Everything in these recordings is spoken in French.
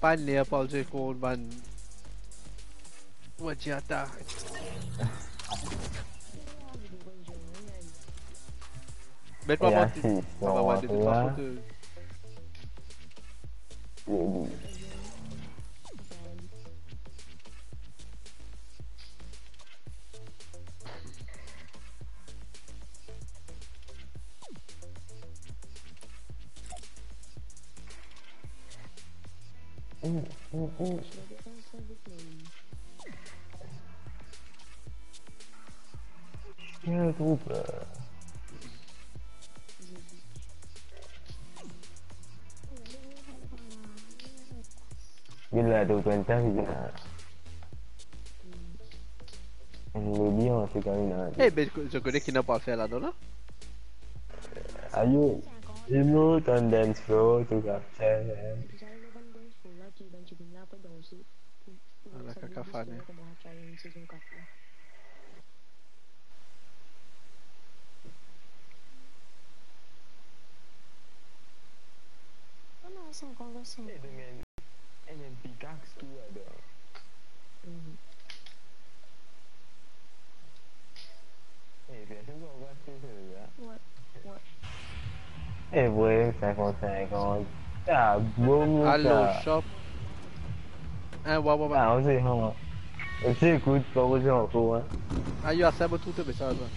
Panlia palce korban. Vajata. Bet What's mati. Sama wadi pa. YouTube. Gila tu pentas gila. Ini dia masih kami nak. Eh, ben je connais qui n'a pas fait là-dedans là. Ayo, emote on dance floor to capture. La cacafane. Eh dengan dengan pickaxe. What? What? Eh, boom. Hello shop. Eh, ouais, ouais, ouais. Ah, hein. On écoute, pas hein. Ah, io a sempre tutto pensato.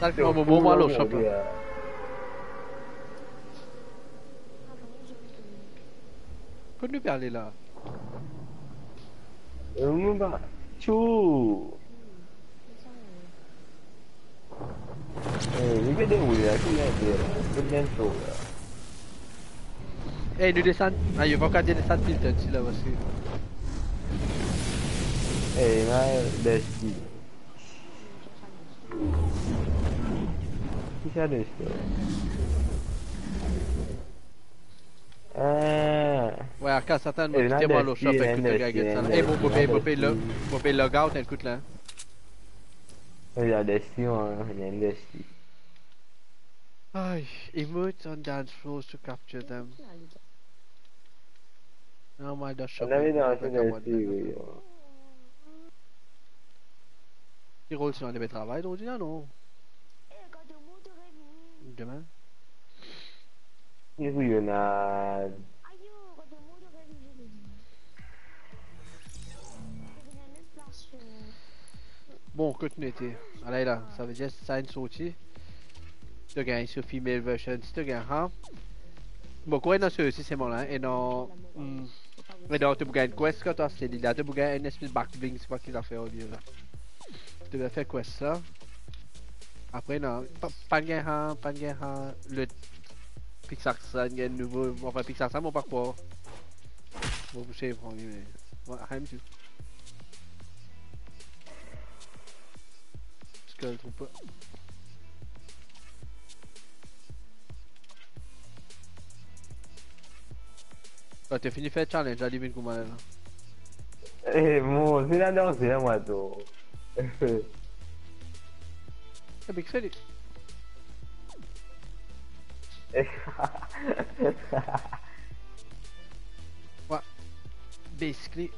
Dai, che non vuoi lo shop. Kau ni aller là. Rumah bah, cu. Eh, ni dia boleh aku nak dia. Kemudian tu. Eh, nous descend. Ah, il va quand il descend vite ici là aussi. Eh, mais desci. Qui ça desci? Ah. Ouais, quand Satan moi l'autre shop avec le Eh, bébé, bébé, le, bébé log out, écoute là. Il y a des sions, il y a des sions. Ay, emotes on dance floors to capture them. Non, ma da shop. On avait dansé dans le Il roule sur un de travail aujourd'hui, non? Demain? En a Bon, continuité. Là, ça veut dire une sortie. Tu gagnes sur female version, si tu gagnes, hein? Bon, quoi dans ce bon là, et non. Et non, tu gagnes quest quand tu as celle là, tu gagnes une espèce de backbling, c'est pas qu'il a fait au lieu là. Tu vas faire quest ça? Après, non, pas de gain, pas de gain, le Pixar ça, il y a un nouveau. Enfin, Pixar ça, mon parcours. Bon, vous savez, mais. Ouais, rien du tout. que je trouve pas. Ah, t'as fini faire challenge, allez, vite, comment là. Eh, mon, c'est la danse, là, moi, toi. Eh, big city. what? Basically,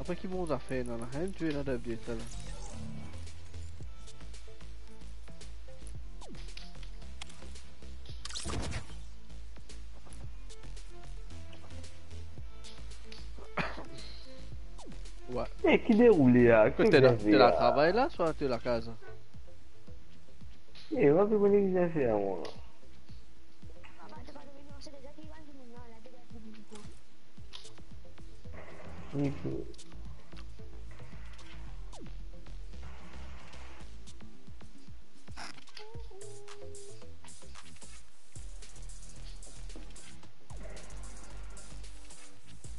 Après qu'ils m'ont fait, non, rien tué là d'update là. Ouais. Eh, qui déroule là T'es là, t'es là travail là, soit t'es la case J'ai fait à moi. Il faut...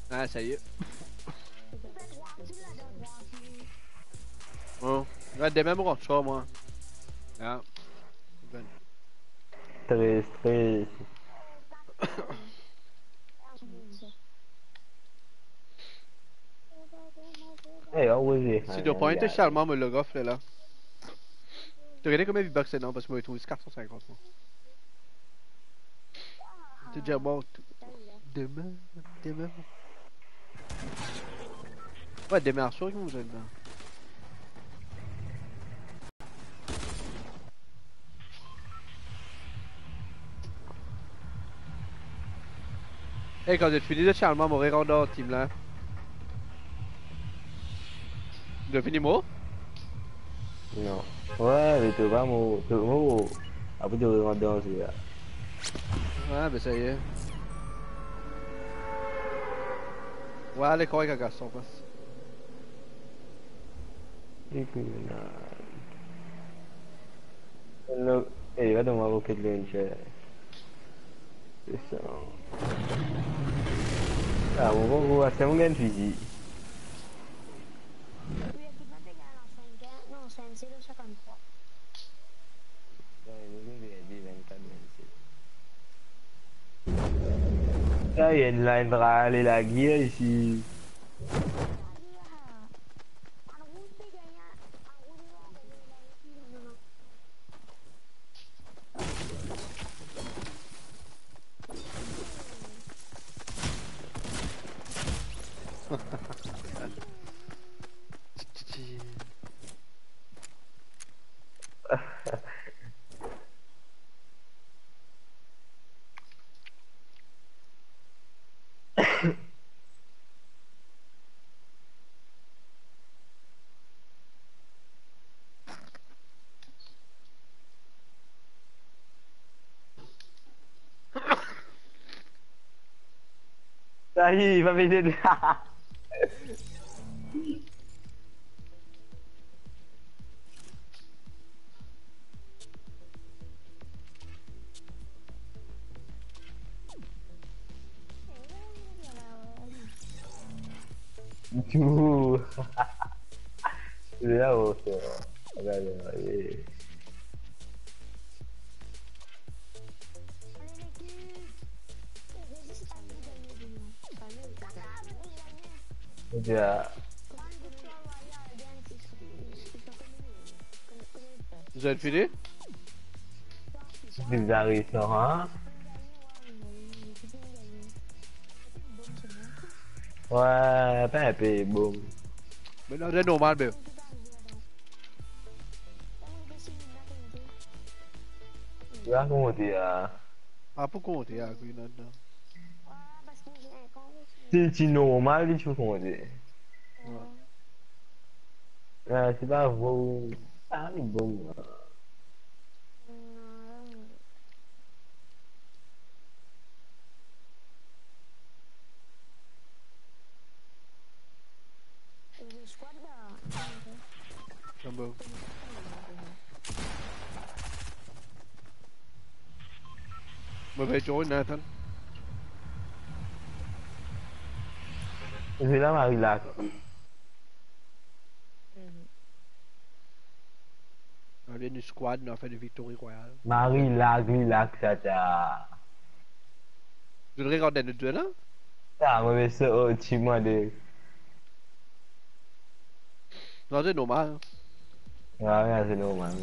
Ah, ça y est. Oh, regarde des mêmes roches, moi. Très. Eh, osé. Si tu pointes Charmant me le offre là. Tu regardé combien de V-Bucks c'est non parce que moi j'ai trouvé 450 moi. Tu déjà bon. Demain, demain. Ouais, demain soir, vous êtes là. Et quand tu finis de Charles, mon rire en team là. Tu as fini moi Non. Ouais, mais tu vas moi. Tu vas. Après, tu vas rentrer aussi. Ouais, ben ça y est. Ouais, allez, correct, un garçon, passe. Look, eh, vado a Rocket Launcher. Questa Ah, ma proprio stiamo che figli. Ah, il y a une line râle la guille ici. Tá aí, vai vender. Juuu. Vira outra, galera. Dia. Vous avez fini? Bizarre ça, hein Ouais, pas un peu, boum. Mais là, c'est normal, mais. Comment dire Ah, pourquoi on dit, ah, non, non. C'est c'est normal, les choses comment dire Ouais, c'est pas bon. Ah, mais bon. Jumbo. Mauvais join, Nathan. Je vais là, ma relax. On vient du squad, on a fait une victoire royale. Marie relax, relax, ça, ça. Vous voudrez regarder le duel, là Ça, moi, mais ça, oh, tu m'as dit. Non, c'est normal. Ouais, c'est normal.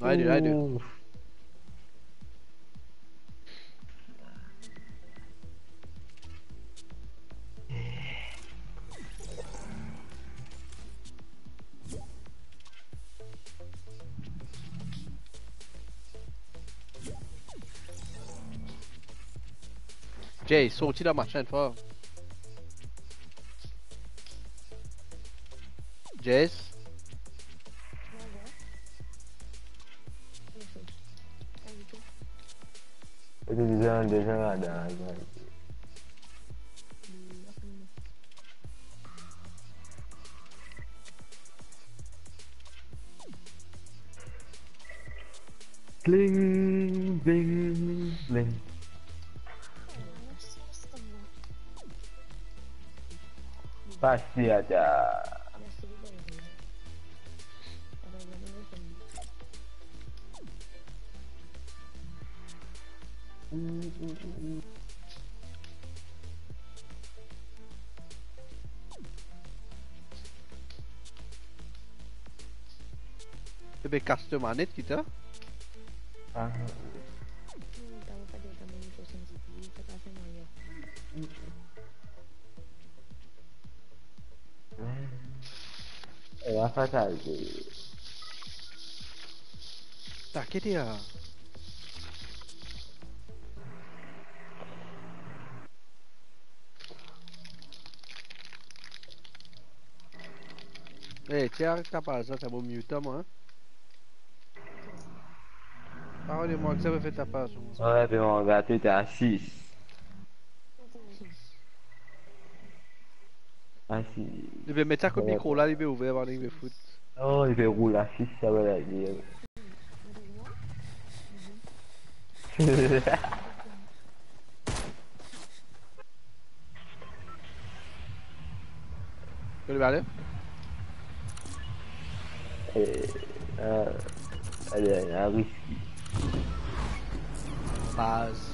moi. Ouais. Jay, sorti dans ma chaîne fort. Jace, Itu bisa biasa ada aja. Bling, bling, bling. Pasti ada. c'est bien custom manette qui t'a. La che dia? Eh, tiens, t'as pas ça, t'as beau mieux, moi. Hein? Parole-moi que ça me fait ta page. Ouais, mon gars, tu étais à 6. À 6. Il veut mettre ça comme micro là, il veut ouvrir avant de foot. Oh, il veut rouler à 6, ça va la dire. Tu veux aller Euh. Base.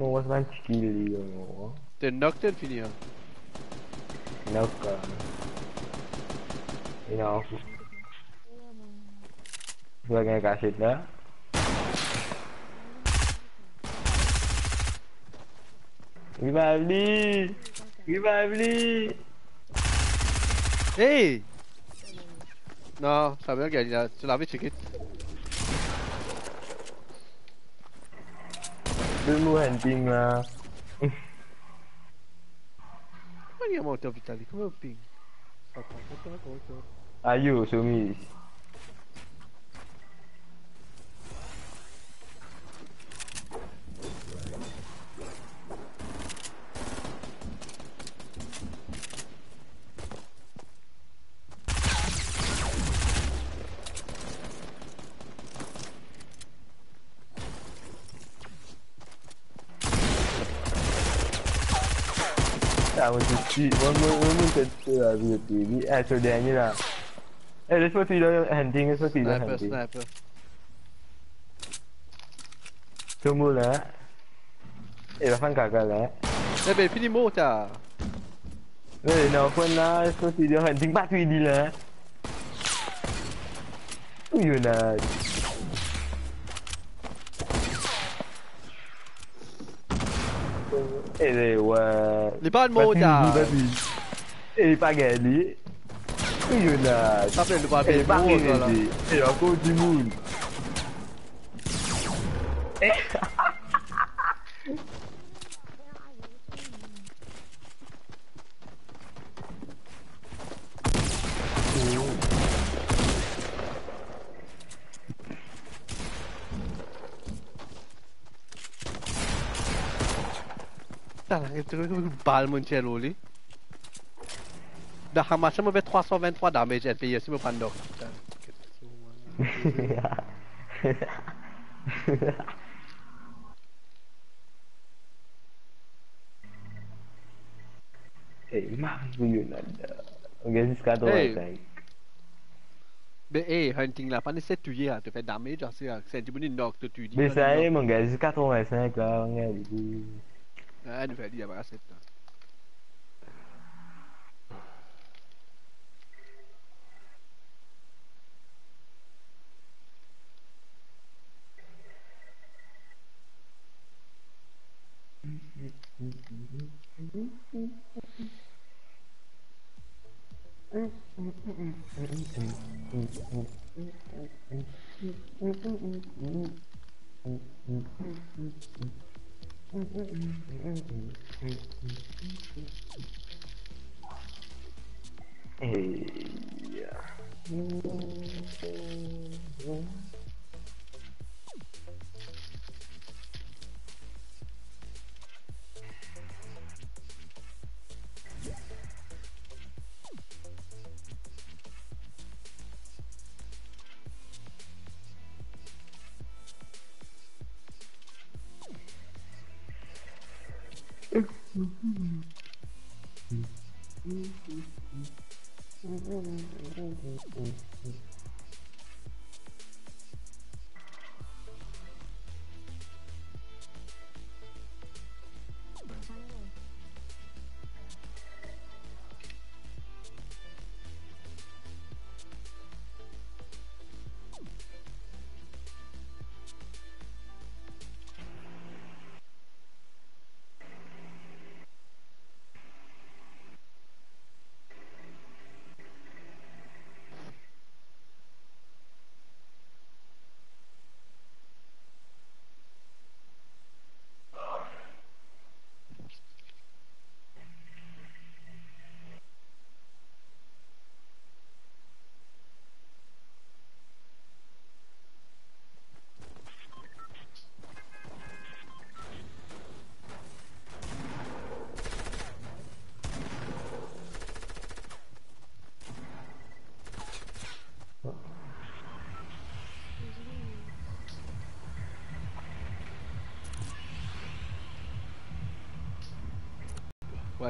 20 kg rồi Tên nấc tên phi điều Nấc à Đi đâu Vừa nghe cả xịt đó Revive đi Revive đi Ê! No, sao biết kìa, chứ làm biết chuyện dulu anjing lah. Kenapa dia mau jawab tadi? Kenapa ping? Ayo, Sumi. Sumis. Tak macam si Orang orang kata lah Bila TV Eh so dia ni lah Eh dia semua tidak hunting Dia semua tidak Sniper, hunting. sniper. Tunggu lah Eh lapan kakak lah Eh, ben, fini mot ta. Eh nak pun lah Dia semua tidak hunting. Batu ini lah Uyuh Eh wah Les balles mot ta. Eh pas gagné lah Ça fait le gagné Eh encore du monde Eh Putain, tu une balle, mon cello, lui. Dah Hamas me fait 323 damage Yolanda. On gagne jusqu'à 35. Mais hey, hunting là, pas nécessaire de tuer, te fait damage, c'est un petit peu de knock, te tuer. Mais ça y est, mon gars, jusqu'à 85 là, on gagne. ألف هدية بقى ستة Mm-hmm. c'est ça.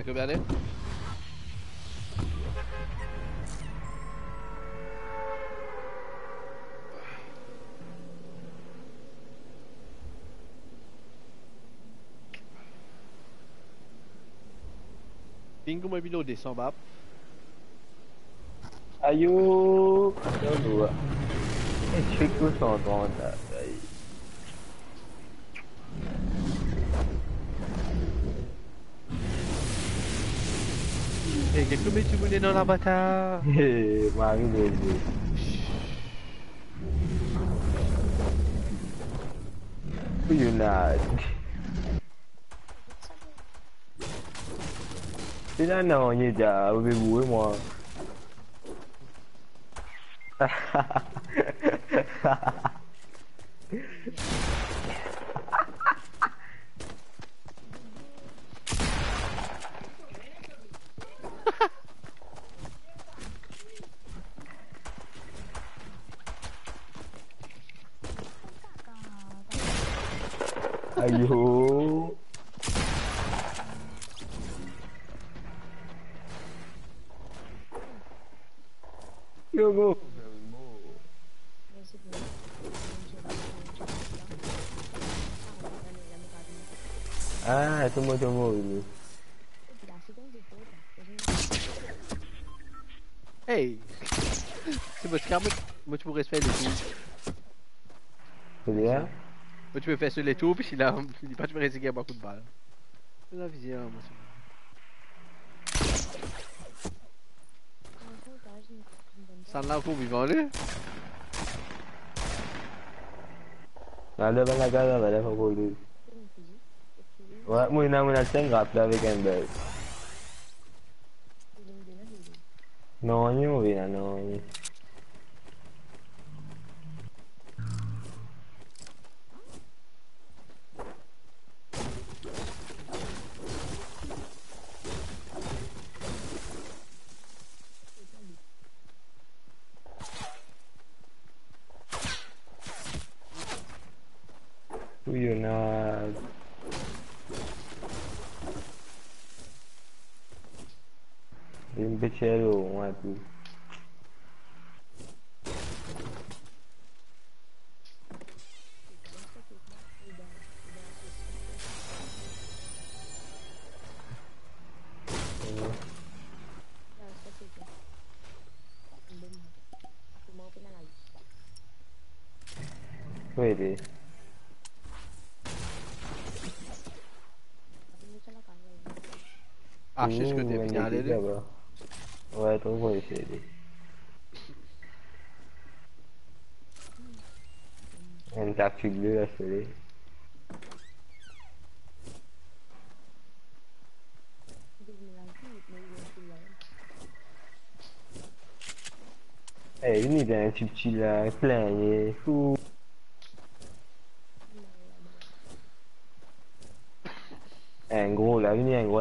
Caraca, meu me alei. Pinga vidéo des É bap. Aïe, Aïe, Eh, quelqu'un met tu voulais dans la bataille Hei, mari dulu. Apa you nak? Dia nak nak orang je dah, lebih buih mua. Ayo. Yo go. Ah, tunggu tunggu. Hey C'est parce que moi, tu pourrais faire tours. Moi tu peux faire sur les tours, puis il a il pas tu peux risquer à beaucoup de balles. La vision, moi c'est Ça l'a banyak kali pada pukul dulu. Wah, mu nak mu nak tengok dah weekend bel. Nonyo vina nonyo. Uyu nak Imbecelo, um atu. Pwede. Ah, je sais ce que t'es Uh, finale ini c'est les... Avec la plus bleue, la soleil. Eh, a un petit là, plein, il est fou. Un gros là, lui il a un gros.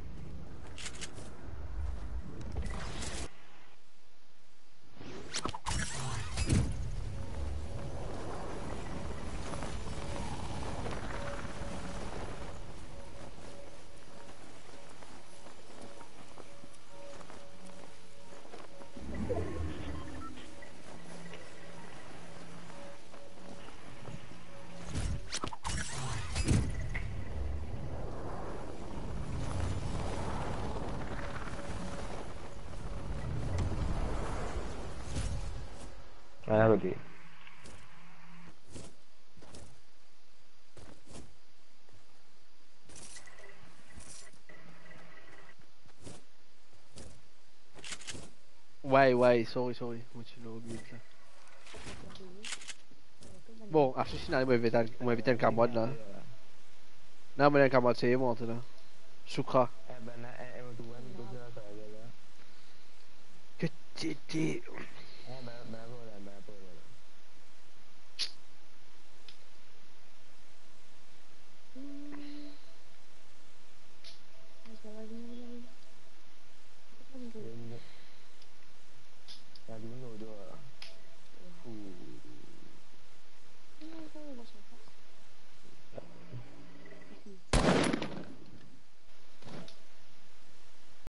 Ouais, ouais, sorry, sorry. Moi, tu l'as oublié ça. Bom, acho que não vai evitar, vai evitar Cambodge lá. Não, mas é Cambodge sem monta lá. Sucra. Eh ben, eh, eh, tu vois, tu vois, ça va là. Que t'étais.